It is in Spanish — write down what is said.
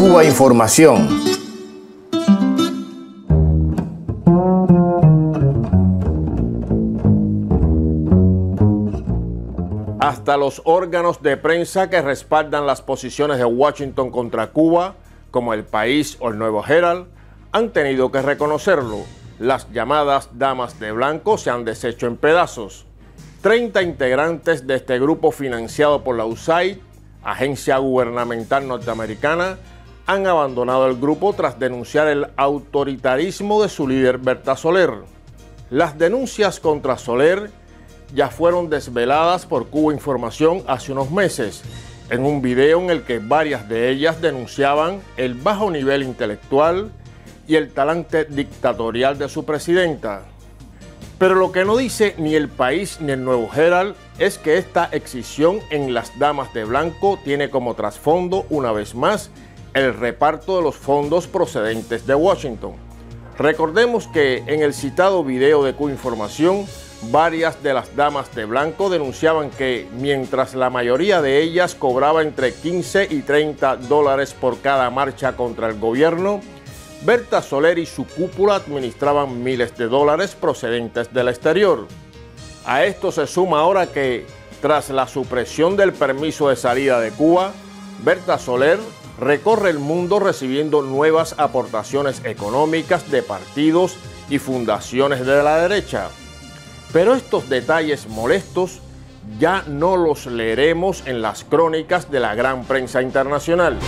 Cuba Información. Hasta los órganos de prensa que respaldan las posiciones de Washington contra Cuba, como El País o El Nuevo Herald, han tenido que reconocerlo. Las llamadas damas de blanco se han deshecho en pedazos. 30 integrantes de este grupo financiado por la USAID, agencia gubernamental norteamericana, han abandonado el grupo tras denunciar el autoritarismo de su líder Berta Soler. Las denuncias contra Soler ya fueron desveladas por Cuba Información hace unos meses, en un video en el que varias de ellas denunciaban el bajo nivel intelectual y el talante dictatorial de su presidenta. Pero lo que no dice ni el país ni el Nuevo Herald es que esta excisión en las damas de blanco tiene como trasfondo, una vez más, el reparto de los fondos procedentes de Washington. Recordemos que en el citado video de Q Información, varias de las damas de blanco denunciaban que mientras la mayoría de ellas cobraba entre 15 y 30 dólares por cada marcha contra el gobierno, Berta Soler y su cúpula administraban miles de dólares procedentes del exterior. A esto se suma ahora que, tras la supresión del permiso de salida de Cuba, Berta Soler recorre el mundo recibiendo nuevas aportaciones económicas de partidos y fundaciones de la derecha. Pero estos detalles molestos ya no los leeremos en las crónicas de la gran prensa internacional.